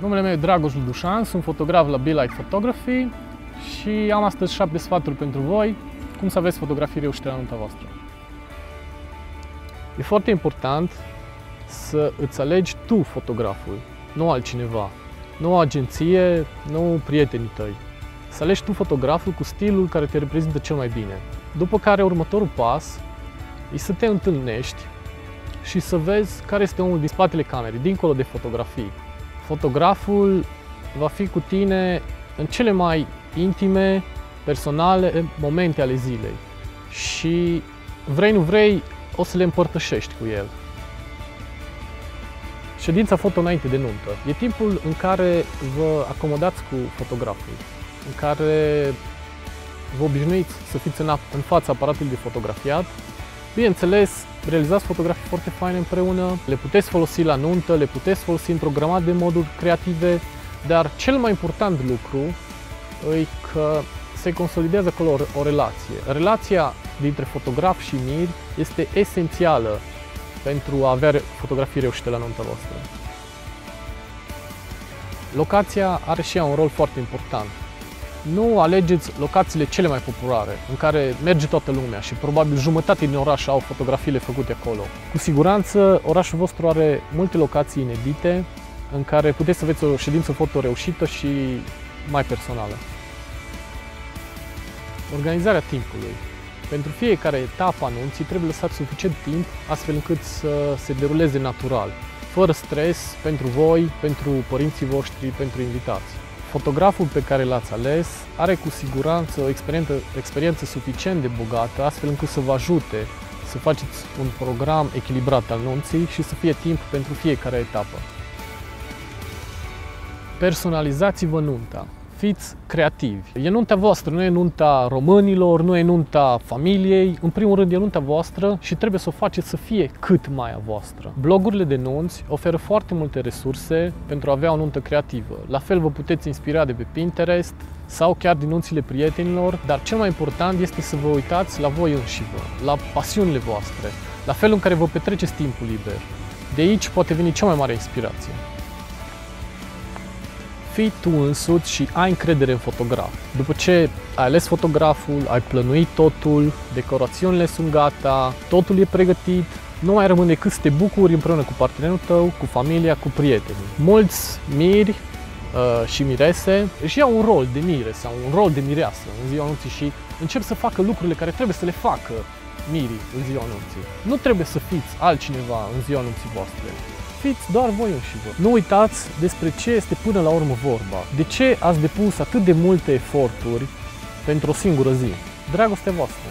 Numele meu e Dragoș Ludușan, sunt fotograf la Be Light Photography și am astăzi șapte sfaturi pentru voi cum să aveți fotografii reușite la nunta voastră. E foarte important să îți alegi tu fotograful, nu altcineva, nu o agenție, nu prietenii tăi. Să alegi tu fotograful cu stilul care te reprezintă cel mai bine. După care următorul pas e să te întâlnești și să vezi care este omul din spatele camerei, dincolo de fotografii. Fotograful va fi cu tine în cele mai intime, personale momente ale zilei și vrei nu vrei o să le împărtășești cu el. Ședința foto înainte de nuntă e timpul în care vă acomodați cu fotograful, în care vă obișnuiți să fiți în, în fața aparatului de fotografiat. Bineînțeles, realizați fotografii foarte faine împreună, le puteți folosi la nuntă, le puteți folosi în programat de moduri creative, dar cel mai important lucru e că se consolidează acolo o, relație. Relația dintre fotograf și mir este esențială pentru a avea fotografii reușite la nunta voastră. Locația are și ea un rol foarte important. Nu alegeți locațiile cele mai populare, în care merge toată lumea și probabil jumătate din oraș au fotografiile făcute acolo. Cu siguranță, orașul vostru are multe locații inedite în care puteți să aveți o ședință foto reușită și mai personală. Organizarea timpului. Pentru fiecare etapă anunții trebuie lăsat suficient timp astfel încât să se deruleze natural, fără stres pentru voi, pentru părinții voștri, pentru invitați. Fotograful pe care l-ați ales are cu siguranță o experiență, experiență suficient de bogată astfel încât să vă ajute să faceți un program echilibrat al nunții și să fie timp pentru fiecare etapă. Personalizați-vă nunta fiți creativi. E nunta voastră, nu e nunta românilor, nu e nunta familiei, în primul rând e nunta voastră și trebuie să o faceți să fie cât mai a voastră. Blogurile de nunți oferă foarte multe resurse pentru a avea o nuntă creativă. La fel vă puteți inspira de pe Pinterest sau chiar din nunțile prietenilor, dar cel mai important este să vă uitați la voi înși vă, la pasiunile voastre, la felul în care vă petreceți timpul liber. De aici poate veni cea mai mare inspirație fii tu însuți și ai încredere în fotograf. După ce ai ales fotograful, ai plănuit totul, decorațiunile sunt gata, totul e pregătit, nu mai rămâne decât să te bucuri împreună cu partenerul tău, cu familia, cu prietenii. Mulți miri uh, și mirese își iau un rol de mire sau un rol de mireasă în ziua anunții și încep să facă lucrurile care trebuie să le facă mirii în ziua anunții. Nu trebuie să fiți altcineva în ziua anunții voastre fiți doar voi înși vă. Nu uitați despre ce este până la urmă vorba. De ce ați depus atât de multe eforturi pentru o singură zi? Dragostea voastră.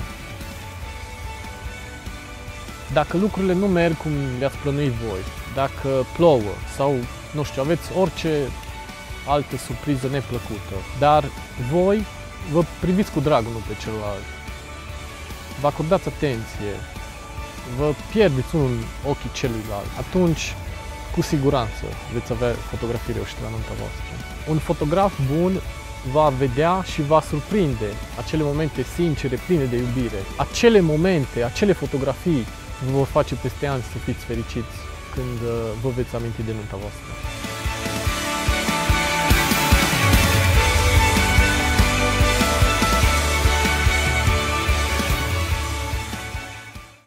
Dacă lucrurile nu merg cum le-ați plănuit voi, dacă plouă sau, nu știu, aveți orice altă surpriză neplăcută, dar voi vă priviți cu drag unul pe celălalt, vă acordați atenție, vă pierdeți unul în ochii celuilalt, atunci cu siguranță veți avea fotografii reușite la nunta voastră. Un fotograf bun va vedea și va surprinde acele momente sincere, pline de iubire. Acele momente, acele fotografii vă vor face peste ani să fiți fericiți când uh, vă veți aminti de nunta voastră.